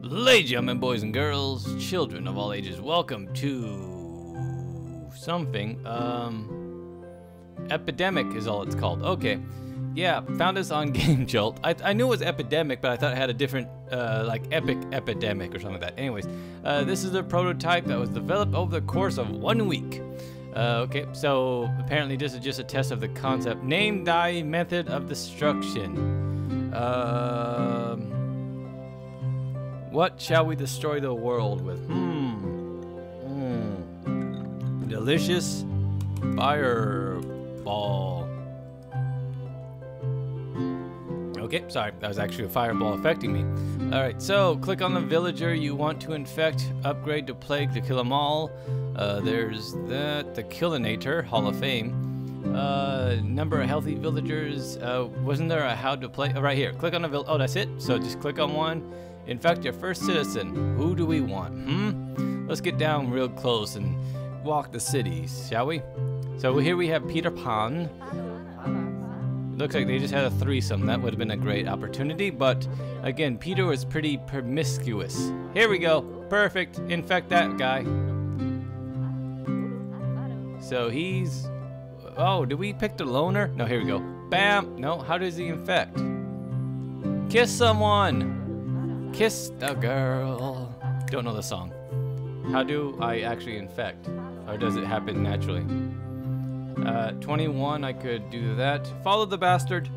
Ladies gentlemen, boys and girls, children of all ages, welcome to something. Um, Epidemic is all it's called. Okay. Yeah, found us on Game Jolt. I, I knew it was Epidemic, but I thought it had a different, uh, like, Epic Epidemic or something like that. Anyways, uh, this is a prototype that was developed over the course of one week. Uh, okay, so apparently this is just a test of the concept. Name thy method of destruction. Um... What shall we destroy the world with? Hmm. Hmm. Delicious fireball. Okay, sorry, that was actually a fireball affecting me. Alright, so click on the villager you want to infect, upgrade to plague to kill them all. Uh, there's that, the Killinator, Hall of Fame. Uh, number of healthy villagers. Uh, wasn't there a how to play? Oh, right here. Click on the vill. Oh, that's it. So just click on one. In fact, your first citizen. Who do we want? Hmm? Let's get down real close and walk the cities, shall we? So here we have Peter Pan. Looks like they just had a threesome. That would have been a great opportunity, but again, Peter was pretty promiscuous. Here we go. Perfect. Infect that guy. So he's... Oh, did we pick the loner? No, here we go. Bam! No, how does he infect? Kiss someone! Kiss the girl. Don't know the song. How do I actually infect? Or does it happen naturally? Uh, 21, I could do that. Follow the bastard.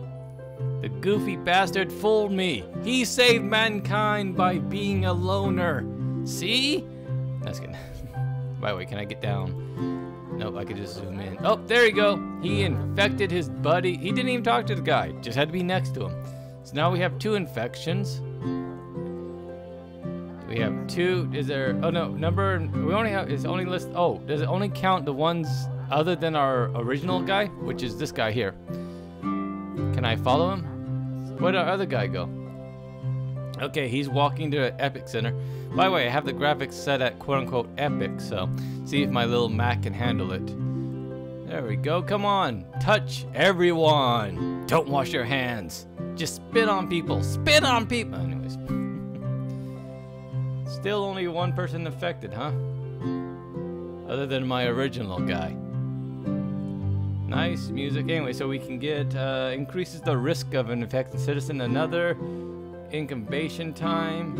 The goofy bastard fooled me. He saved mankind by being a loner. See? That's good. By the way, can I get down? Nope, I could just zoom in. Oh, there you go. He infected his buddy. He didn't even talk to the guy. Just had to be next to him. So now we have two infections. We have two. Is there? Oh no, number. We only have. It's only list. Oh, does it only count the ones other than our original guy, which is this guy here? Can I follow him? Where'd our other guy go? Okay, he's walking to Epic Center. By the way, I have the graphics set at quote-unquote epic, so see if my little Mac can handle it. There we go. Come on, touch everyone. Don't wash your hands. Just spit on people. Spit on people. Anyways. Still only one person affected, huh? Other than my original guy. Nice music. Anyway, so we can get, uh, increases the risk of an infected citizen. Another incubation time.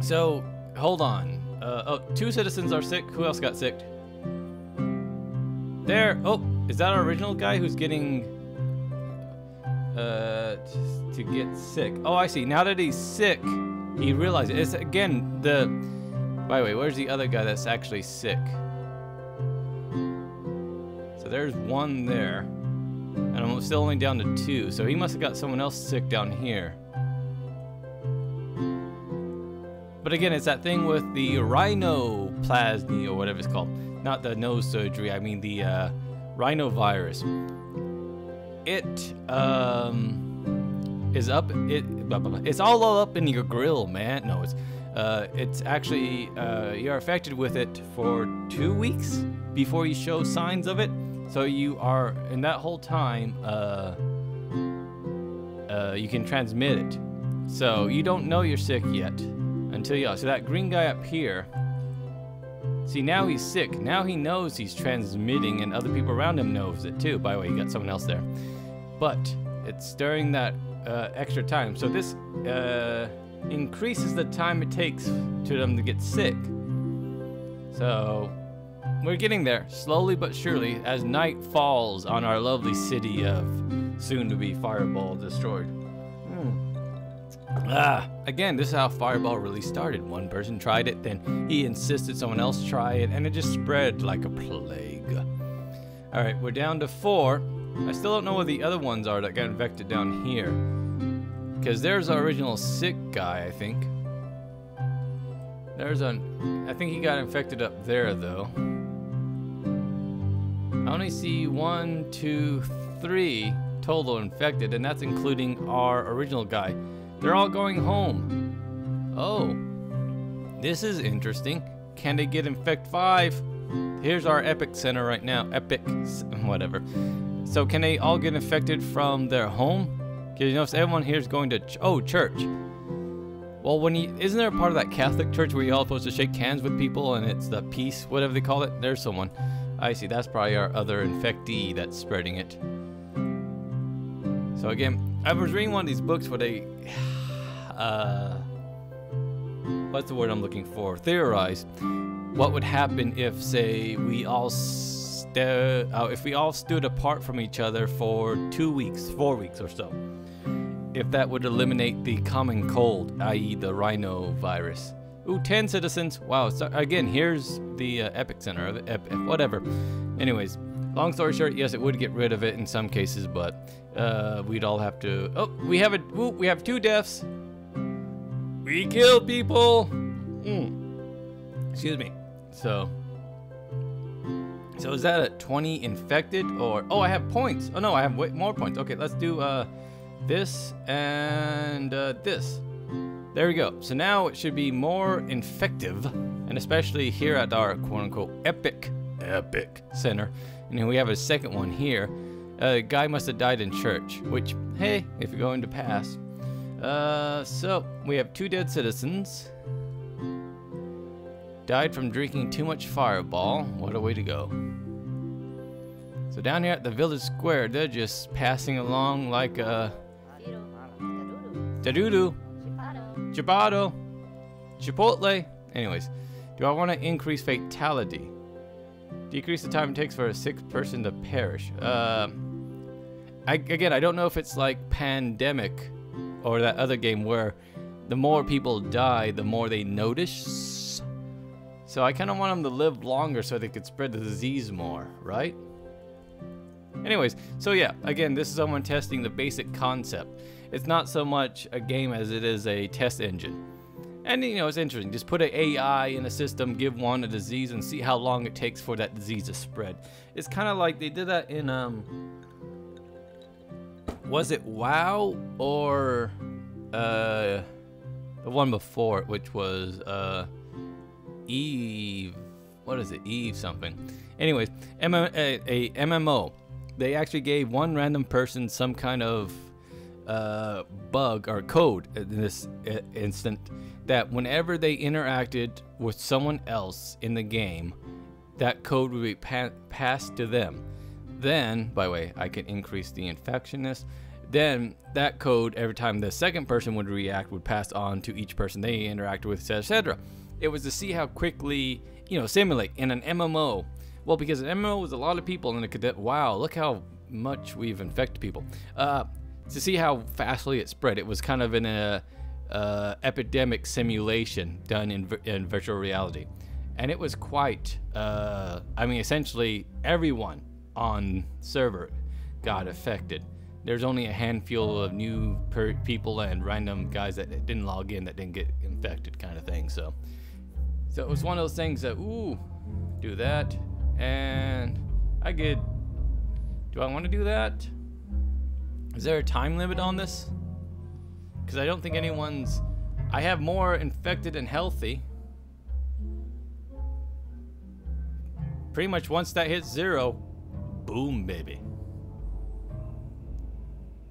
So, hold on. Uh, oh, two citizens are sick. Who else got sick? There. Oh, is that our original guy who's getting uh, to get sick. Oh, I see. Now that he's sick, he realizes it's again the. By the way, where's the other guy that's actually sick? So there's one there, and I'm still only down to two. So he must have got someone else sick down here. But again, it's that thing with the rhinoplasmy or whatever it's called. Not the nose surgery. I mean the uh, rhinovirus it um is up it blah, blah, blah. it's all up in your grill man no it's uh it's actually uh you're affected with it for two weeks before you show signs of it so you are in that whole time uh uh you can transmit it so you don't know you're sick yet until you are. so that green guy up here See, now he's sick. Now he knows he's transmitting, and other people around him knows it too. By the way, you got someone else there. But it's during that uh, extra time. So this uh, increases the time it takes to them to get sick. So we're getting there, slowly but surely, as night falls on our lovely city of soon-to-be Fireball destroyed. Ah, again, this is how Fireball really started. One person tried it, then he insisted someone else try it, and it just spread like a plague. Alright, we're down to four. I still don't know where the other ones are that got infected down here. Because there's our original sick guy, I think. There's an... I think he got infected up there, though. I only see one, two, three total infected, and that's including our original guy. They're all going home. Oh, this is interesting. Can they get infect five? Here's our epic center right now. Epic, whatever. So can they all get infected from their home? Because you know, if everyone here is going to ch oh church. Well, when you isn't there a part of that Catholic church where you're all supposed to shake hands with people and it's the peace, whatever they call it? There's someone. I see. That's probably our other infectee that's spreading it. So again, I was reading one of these books where they, uh, what's the word I'm looking for? Theorize what would happen if, say, we all st- uh, if we all stood apart from each other for two weeks, four weeks or so. If that would eliminate the common cold, i.e., the rhino virus. Ooh, 10 citizens. Wow. So again, here's the uh, epicenter of. Ep whatever. Anyways, long story short, yes, it would get rid of it in some cases, but uh, we'd all have to. Oh, we have a. Ooh, we have two deaths. We kill people. Mm. Excuse me. So. So is that a 20 infected or? Oh, I have points. Oh no, I have way more points. Okay, let's do uh, this and uh, this. There we go. So now it should be more infective, and especially here at our quote-unquote epic, epic center. And then we have a second one here. A guy must have died in church, which, hey, if you're going to pass. Uh, so, we have two dead citizens. Died from drinking too much fireball. What a way to go. So down here at the village square, they're just passing along like a... Dadudu. Chipado. Chipotle. Anyways, do I want to increase fatality? Decrease the time it takes for a sick person to perish. Uh, I, again, I don't know if it's like Pandemic or that other game where the more people die, the more they notice. So I kind of want them to live longer so they could spread the disease more, right? Anyways, so yeah, again, this is someone testing the basic concept. It's not so much a game as it is a test engine. And you know, it's interesting. Just put an AI in a system, give one a disease, and see how long it takes for that disease to spread. It's kind of like they did that in um, was it WoW or uh, the one before it, which was uh, Eve. What is it? Eve something. Anyways, M- a, a MMO. They actually gave one random person some kind of uh, bug or code in this uh, instant that whenever they interacted with someone else in the game, that code would be pa passed to them. Then, by the way, I can increase the infectionness. Then that code, every time the second person would react, would pass on to each person they interacted with, etc. It was to see how quickly, you know, simulate in an MMO. Well, because an MMO was a lot of people, and it could, wow, look how much we've infected people. Uh, to see how fastly it spread, it was kind of in a uh, epidemic simulation done in, in virtual reality. And it was quite, uh, I mean, essentially everyone on server got affected. There's only a handful of new people and random guys that didn't log in that didn't get infected, kind of thing. So, so it was one of those things that, ooh, do that, and I get. Do I want to do that? Is there a time limit on this? Because I don't think anyone's... I have more infected and healthy. Pretty much once that hits zero, boom, baby.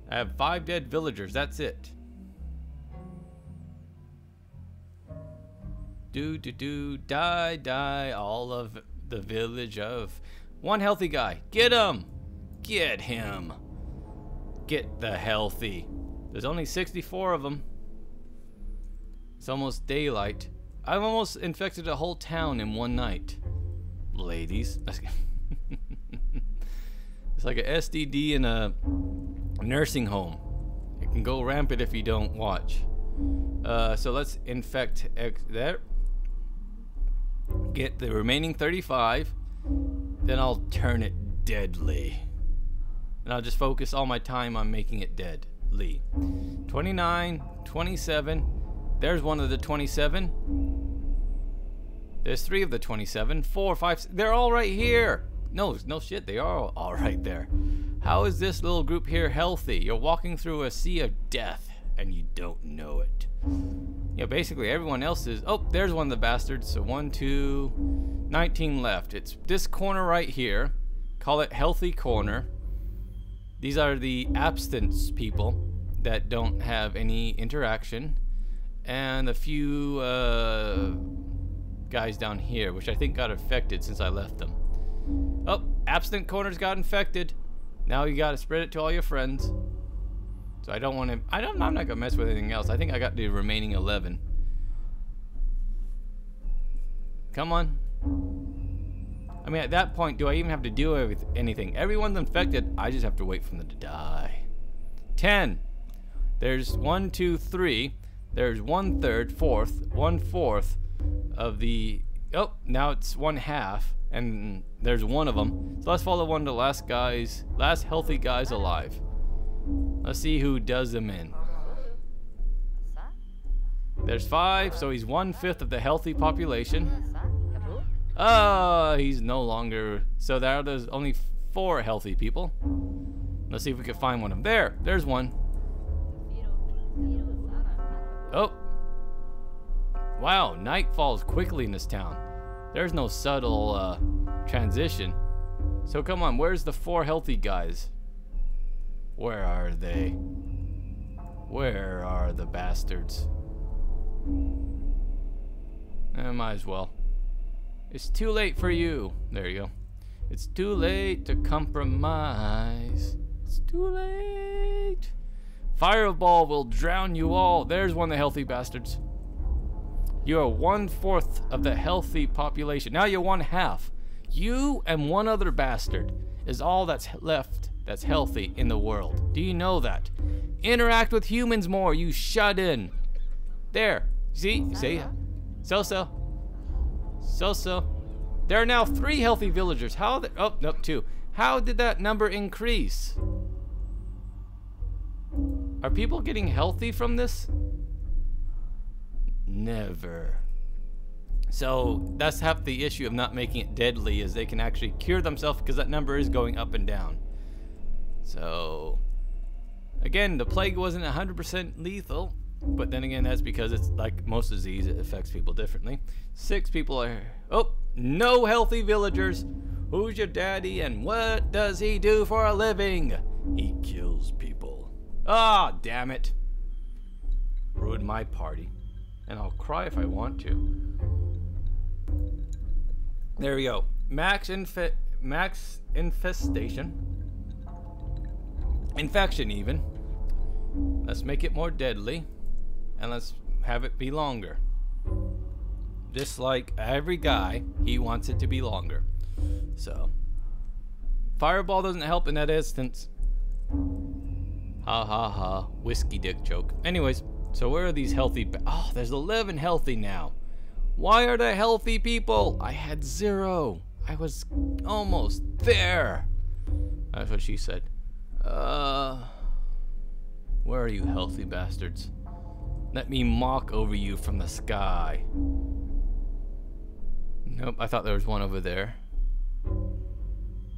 I have five dead villagers, that's it. Do, do, do, die, die, all of the village of... One healthy guy, get him! Get him! Get the healthy. There's only 64 of them. It's almost daylight. I've almost infected a whole town in one night. Ladies. it's like a STD in a nursing home. It can go rampant if you don't watch. Uh, so let's infect there. Get the remaining 35. Then I'll turn it deadly. And I'll just focus all my time on making it dead. Lee. 29, 27. There's one of the 27. There's three of the 27. Four, five. They're all right here. No, no shit. They are all right there. How is this little group here healthy? You're walking through a sea of death and you don't know it. Yeah, basically everyone else is. Oh, there's one of the bastards. So one, two, 19 left. It's this corner right here. Call it healthy corner. These are the abstinence people. that don't have any interaction, and a few uh, guys down here, which I think got infected since I left them. Oh, abstinent corners got infected. Now you gotta spread it to all your friends. So I don't want to. I don't. I'm not gonna mess with anything else. I think I got the remaining 11. Come on. I mean, at that point, do I even have to do with anything? Everyone's infected. I just have to wait for them to die. 10. There's one, two, three. There's one third, fourth, one fourth of the. Oh, now it's one half, and there's one of them. So let's follow one the last guys, last healthy guys alive. Let's see who does them in. There's five, so he's one fifth of the healthy population. Ah, he's no longer. So there, there's only four healthy people. Let's see if we can find one of them. There, there's one. Oh. Wow, night falls quickly in this town. There's no subtle uh, transition. So come on, where's the four healthy guys? Where are they? Where are the bastards? Eh, might as well. It's too late for you. There you go. It's too late to compromise. It's too late. Fireball will drown you all. There's one of the healthy bastards. You are one fourth of the healthy population. Now you're one half. You and one other bastard is all that's left that's healthy in the world. Do you know that? Interact with humans more, you shut in. There. See? See? So so. So so. There are now three healthy villagers. How? The, oh, nope, two. How did that number increase? Are people getting healthy from this? Never. So that's half the issue of not making it deadly is they can actually cure themselves because that number is going up and down. So again, the plague wasn't 100% lethal, but then again, that's because it's like most disease, it affects people differently. Six people are, oh, no healthy villagers. Who's your daddy and what does he do for a living? He kills people. Ah, oh, damn it. Ruined my party. And I'll cry if I want to. There we go. Max inf max infestation. Infection even. Let's make it more deadly. And let's have it be longer. Just like every guy, he wants it to be longer. So, fireball doesn't help in that instance. Ha ha ha, whiskey dick joke. Anyways, so where are these healthy? oh, there's 11 healthy now. Why are there healthy people? I had zero. I was almost there. That's what she said. Uh, where are you, healthy bastards? Let me mock over you from the sky. Nope, I thought there was one over there.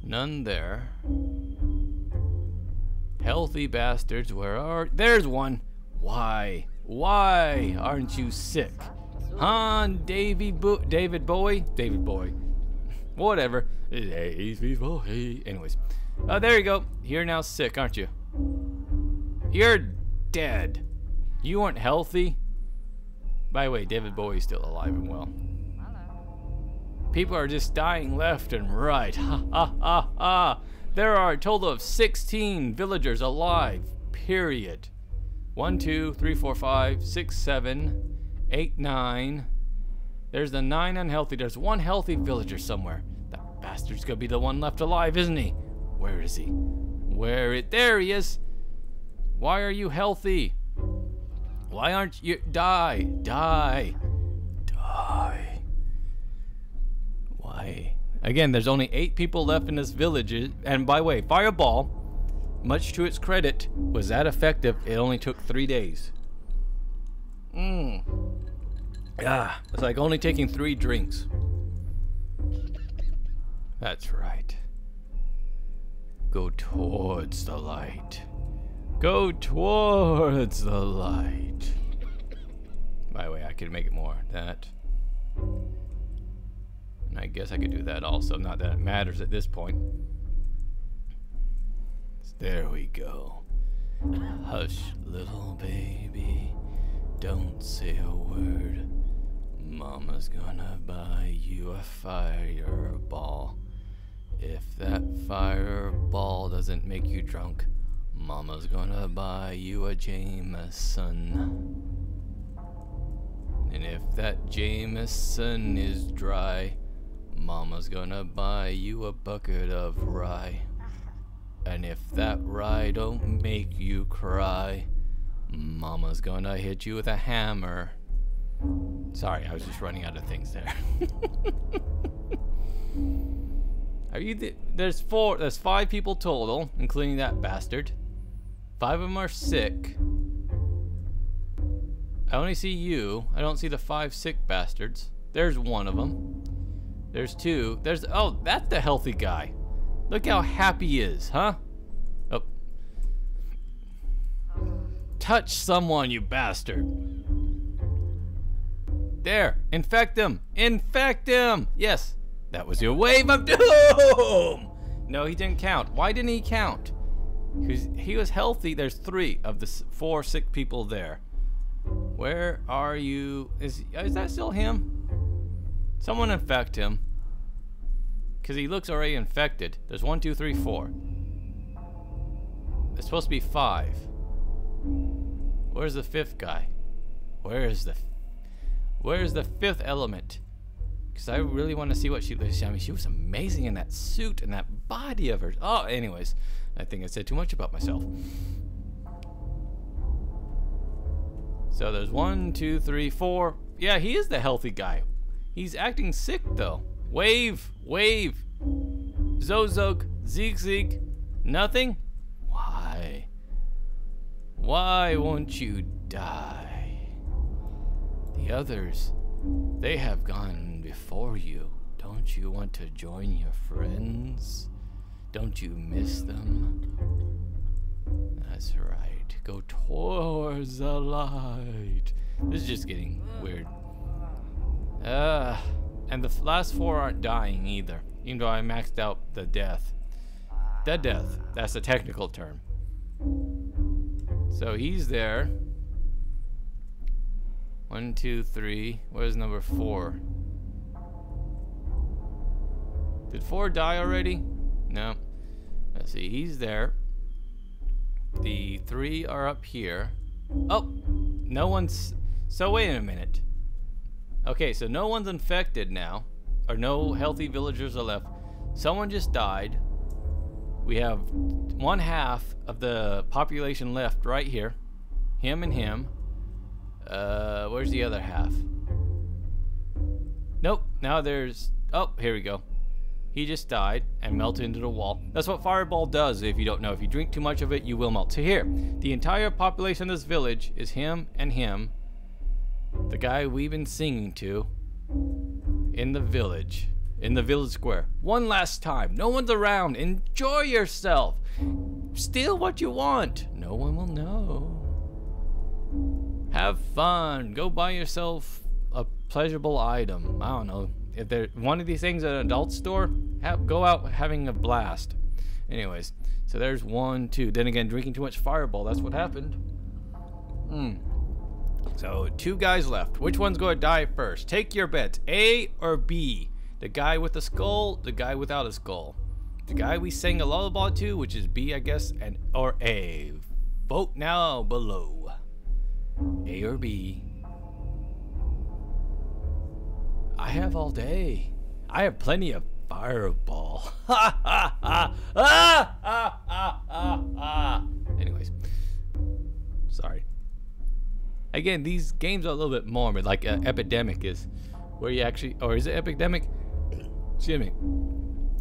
None there. Healthy bastards, where are... There's one! Why? Why aren't you sick? Han, Davy Bo David Bowie? David Bowie. Whatever. Anyways. Uh, there you go. You're now sick, aren't you? You're dead. You weren't healthy. By the way, David Bowie's still alive and well. People are just dying left and right. Ha ha ha ha. There are a total of 16 villagers alive. Period. One, two, three, four, five, six, seven, eight, nine. There's the nine unhealthy. There's one healthy villager somewhere. That bastard's gonna be the one left alive, isn't he? Where is he? Where it? There he is. Why are you healthy? Why aren't you? Die. Die. Die. Why? Again, there's only eight people left in this village. Eh, and by the way, Fireball, much to its credit, was that effective. It only took three days. Mmm. Yeah, it's like only taking three drinks. That's right. Go towards the light. Go towards the light. By the way, I could make it more. That. And I guess I could do that also. Not that it matters at this point. There we go. Hush, little baby, don't say a word. Mama's gonna buy you a fireball. If that fireball doesn't make you drunk, Mama's gonna buy you a Jameson. And if that Jameson is dry, Mama's gonna buy you a bucket of rye. And if that rye don't make you cry, Mama's gonna hit you with a hammer. Sorry, I was just running out of things there. Are you the, there's four there's five people total, including that bastard. Five of them are sick. I only see you. I don't see the five sick bastards. There's one of them. There's two. There's oh, that's the healthy guy. Look how happy he is, huh? Oh. Touch someone, you bastard. There, infect him. Infect him. Yes, that was your wave of doom. No, he didn't count. Why didn't he count? Because he was healthy. There's three of the four sick people there. Where are you? Is is that still him? Someone infect him. Because he looks already infected. There's one, two, three, four. There's supposed to be five. Where's the fifth guy? Where is the... Where's the fifth element? Because I really want to see what she... looks. I mean, she was amazing in that suit and that body of hers. Oh, anyways. I think I said too much about myself. So there's one, two, three, four. Yeah, he is the healthy guy. He's acting sick, though. Wave, wave. Zozog, Zig Zig. Nothing? Why? Why won't you die? The others, they have gone before you. Don't you want to join your friends? Don't you miss them? That's right. Go towards the light. This is just getting weird. Uh, and the last four aren't dying either, even though I maxed out the death. Dead death. That's the technical term. So he's there. One, two, three. Where's number four? Did four die already? No. Let's see, he's there. The three are up here. Oh, no one's... So wait a minute. Okay, so no one's infected now. Or no healthy villagers are left. Someone just died. We have one half of the population left right here. Him and him. Uh, where's the other half? Nope, now there's... Oh, here we go. He just died and melted into the wall. That's what Fireball does if you don't know. If you drink too much of it, you will melt. So here, the entire population of this village is him and him. The guy we've been singing to in the village. In the village square. One last time. No one's around. Enjoy yourself. Steal what you want. No one will know. Have fun. Go buy yourself a pleasurable item. I don't know if they're one of these things at an adult store, have, go out having a blast. Anyways, so there's one, two. Then again, drinking too much Fireball. That's what happened. Hmm. So two guys left. Which one's going to die first? Take your bets. A or B? The guy with the skull, the guy without a skull. The guy we sang a lullaby to, which is B, I guess, and or A. Vote now below. A or B? I have all day. I have plenty of fireball. Ha ha ha! Ah! Ah! Ah! Ah! Ah! Anyways. Sorry. Again, these games are a little bit morbid, like uh, Epidemic is, where you actually, or is it Epidemic? Excuse me.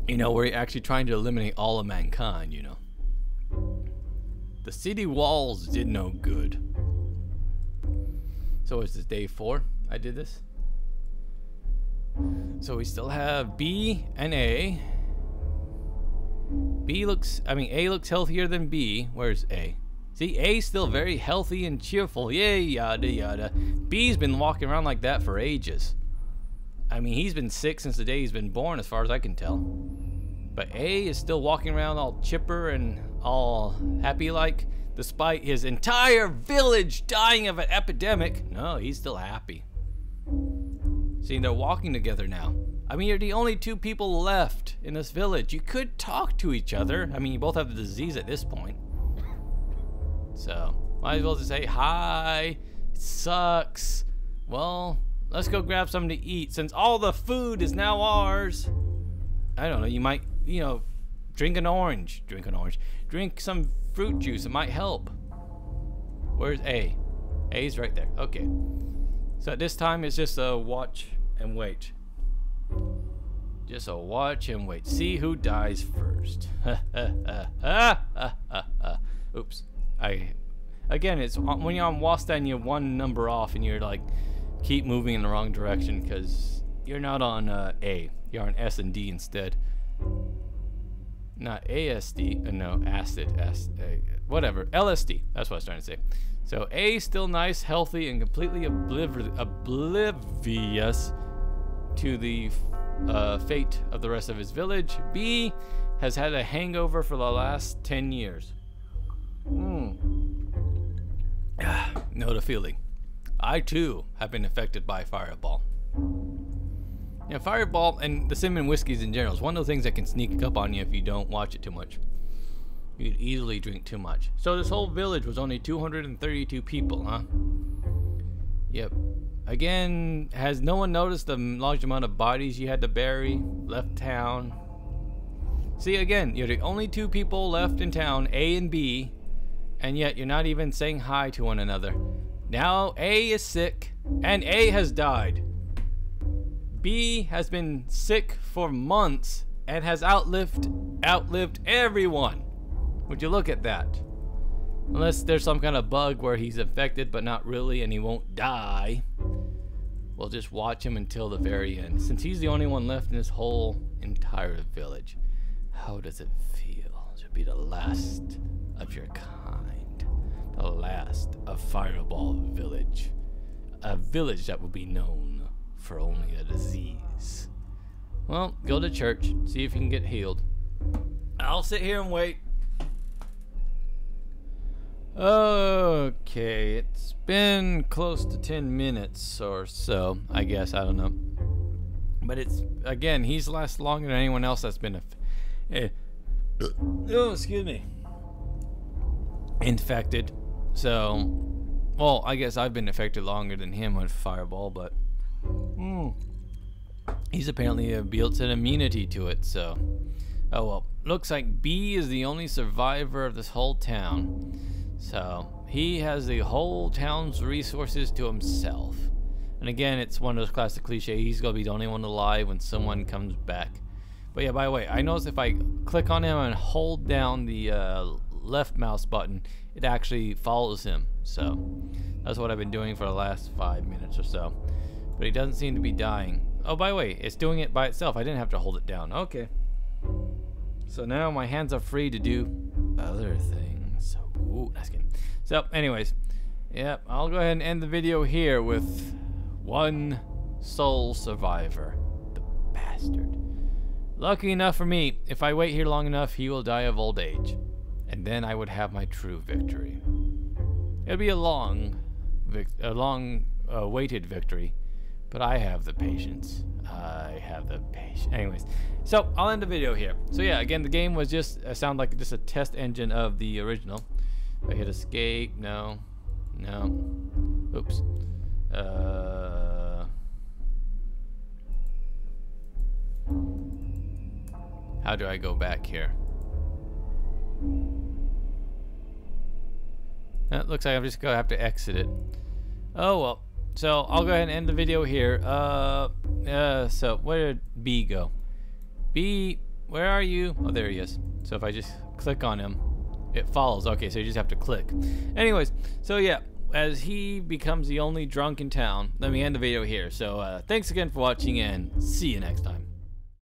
You know, where you're actually trying to eliminate all of mankind, you know. The city walls did no good. So is this day four I did this? So we still have B and A. B looks, I mean, A looks healthier than B. Where's A? See, A's still very healthy and cheerful. Yay, yada, yada. B's been walking around like that for ages. I mean, he's been sick since the day he's been born, as far as I can tell. But A is still walking around all chipper and all happy like. Despite his entire village dying of an epidemic. No, he's still happy. See, they're walking together now. I mean, you're the only two people left in this village. You could talk to each other. I mean, you both have the disease at this point. So, might as well just say hi. It sucks. Well, let's go grab something to eat since all the food is now ours. I don't know. You might, you know, drink an orange. Drink an orange. Drink some fruit juice. It might help. Where's A? A's right there. Okay. So at this time, it's just a watch and wait. Just a watch and wait. See who dies first. Oops. I. Again, it's when you're on WASD, you're one number off, and you're like, keep moving in the wrong direction because you're not on uh, A. You're on S and D instead. Not ASD. Uh, no, acid. S. Uh, whatever. LSD. That's what I was trying to say. So A still nice, healthy, and completely obliv oblivious to the uh, fate of the rest of his village. B has had a hangover for the last 10 years. Hmm. know the feeling. I too have been affected by Fireball. Yeah, Fireball and the cinnamon whiskeys in general is one of those things that can sneak up on you if you don't watch it too much. You'd easily drink too much. So this whole village was only 232 people, huh? Yep. Again, has no one noticed the large amount of bodies you had to bury? Left town? See, again, you're the only two people left in town, A and B, and yet you're not even saying hi to one another. Now A is sick, and A has died. B has been sick for months and has outlived outlived everyone. Would you look at that? Unless there's some kind of bug where he's infected but not really and he won't die. We'll just watch him until the very end. Since he's the only one left in this whole entire village. How does it feel to be the last of your kind? The last of Fireball Village. A village that will be known for only a disease. Well, go to church, see if you can get healed. I'll sit here and wait. Okay, it's been close to 10 minutes or so, I guess. I don't know. But it's, again, he's last longer than anyone else that's been. Eh, oh, excuse me. Infected. So, well, I guess I've been affected longer than him with Fireball, but. Mm, he's apparently built an immunity to it, so. Oh well. Looks like B is the only survivor of this whole town. So he has the whole town's resources to himself. And again, it's one of those classic cliches. He's gonna be the only one alive when someone comes back. But yeah, by the way, I noticed if I click on him and hold down the uh, left mouse button, it actually follows him. So that's what I've been doing for the last five minutes or so. But he doesn't seem to be dying. Oh, by the way, it's doing it by itself. I didn't have to hold it down. Okay. So now my hands are free to do other things. Ooh, nice game. So, anyways, yep, I'll go ahead and end the video here with one sole survivor. The bastard. Lucky enough for me, if I wait here long enough, he will die of old age. And then I would have my true victory. It'll be a long, a long uh, waited victory, but I have the patience. I have the patience. Anyways, so I'll end the video here. So yeah, again, the game was just uh, sound like just a test engine of the original. I hit escape. No. No. Oops. Uh, how do I go back here? That looks like I'm just gonna have to exit it. Oh well. So I'll go ahead and end the video here. Uh, uh, so where did B go? B, where are you? Oh, there he is. So if I just click on him, it follows. Okay, so you just have to click. Anyways, so yeah, as he becomes the only drunk in town, let me end the video here. So uh, thanks again for watching and see you next time.